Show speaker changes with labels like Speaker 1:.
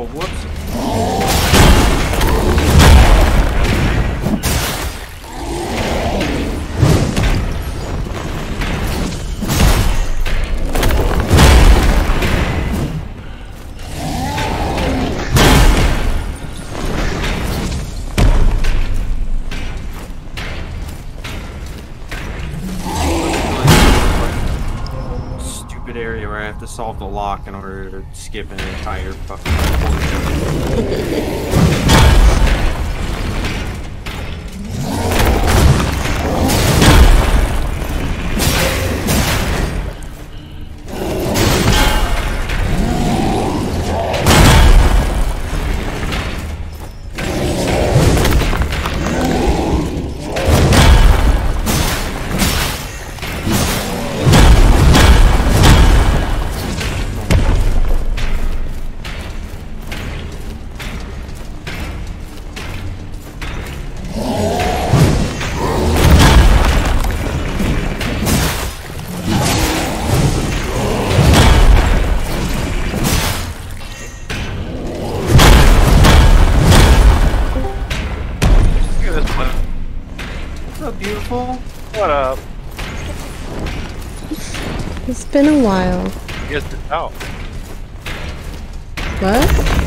Speaker 1: Oh, whoops. Stupid area where I have to solve the lock in order to skip an entire fucking portion. Beautiful?
Speaker 2: What up?
Speaker 3: It's been a while.
Speaker 2: You guys did out.
Speaker 3: What?